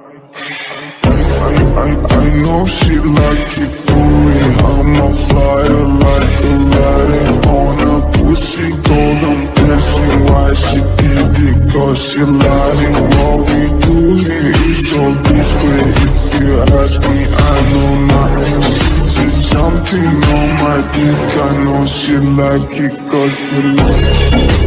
I, I, I know she like it for real. I'ma fly her like Aladdin on a pussy golden pressing Why she did it? Cause she lying. What we do here is so discreet. If you ask me, I know nothing. She's jumping on my dick. I know she like it cause she like it.